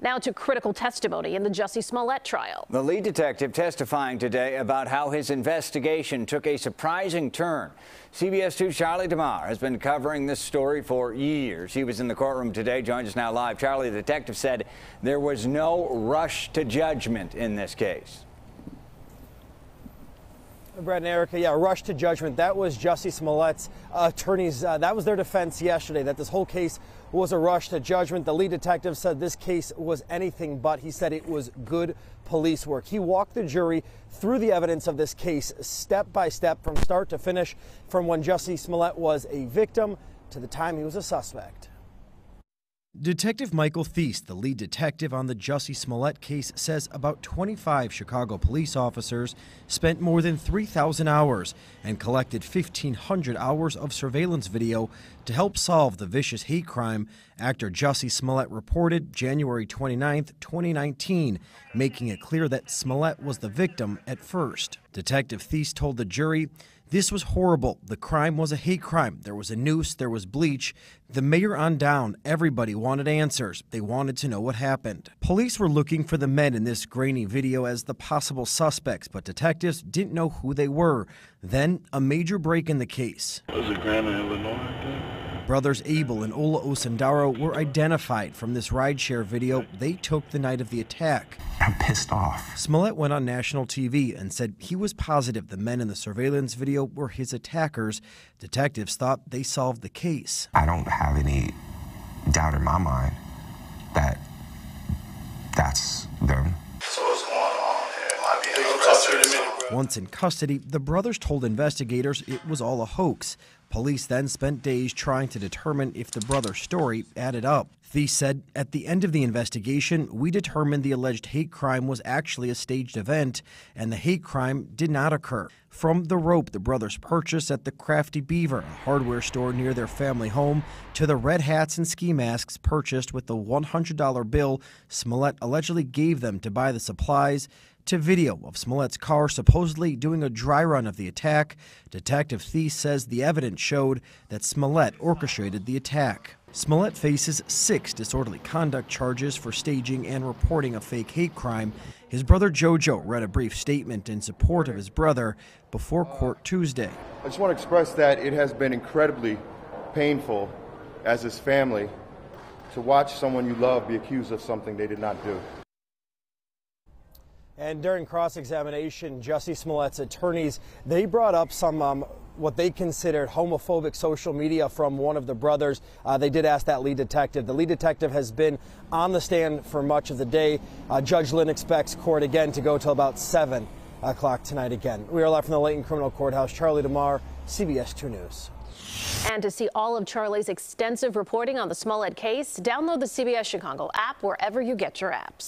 Now to critical testimony in the Jussie Smollett trial. The lead detective testifying today about how his investigation took a surprising turn. CBS 2's Charlie De Mar has been covering this story for years. He was in the courtroom today, joins us now live. Charlie, the detective said there was no rush to judgment in this case. Brad and Erica, yeah, rush to judgment. That was Jussie Smollett's uh, attorneys. Uh, that was their defense yesterday, that this whole case was a rush to judgment. The lead detective said this case was anything but. He said it was good police work. He walked the jury through the evidence of this case step by step from start to finish, from when Jussie Smollett was a victim to the time he was a suspect. Detective Michael Theis, the lead detective on the Jussie Smollett case, says about 25 Chicago police officers spent more than 3,000 hours and collected 1,500 hours of surveillance video to help solve the vicious hate crime actor Jussie Smollett reported January 29, 2019, making it clear that Smollett was the victim at first. Detective Theis told the jury this was horrible. The crime was a hate crime. There was a noose, there was bleach. The mayor on down, everybody wanted answers. They wanted to know what happened. Police were looking for the men in this grainy video as the possible suspects, but detectives didn't know who they were. Then, a major break in the case. Was it Illinois? Brothers Abel and Ola Osundairo were identified from this rideshare video they took the night of the attack. I'm pissed off. Smollett went on national TV and said he was positive the men in the surveillance video were his attackers. Detectives thought they solved the case. I don't have any doubt in my mind that that's them. So what's going on here? Might be in custody. Once in custody, the brothers told investigators it was all a hoax. Police then spent days trying to determine if the brother's story added up. Theis said, At the end of the investigation, we determined the alleged hate crime was actually a staged event, and the hate crime did not occur. From the rope the brothers purchased at the Crafty Beaver, a hardware store near their family home, to the red hats and ski masks purchased with the $100 bill Smollett allegedly gave them to buy the supplies, to video of Smollett's car supposedly doing a dry run of the attack, Detective Theis says the evidence showed that Smollett orchestrated the attack. Smollett faces six disorderly conduct charges for staging and reporting a fake hate crime. His brother Jojo read a brief statement in support of his brother before court Tuesday. I just want to express that it has been incredibly painful as his family to watch someone you love be accused of something they did not do. And during cross-examination, Jussie Smollett's attorneys, they brought up some um, what they considered homophobic social media from one of the brothers. Uh, they did ask that lead detective. The lead detective has been on the stand for much of the day. Uh, Judge Linn expects court again to go till about 7 o'clock tonight again. We are live from the Leighton Criminal Courthouse. Charlie De Mar, CBS 2 News. And to see all of Charlie's extensive reporting on the Smollett case, download the CBS Chicago app wherever you get your apps.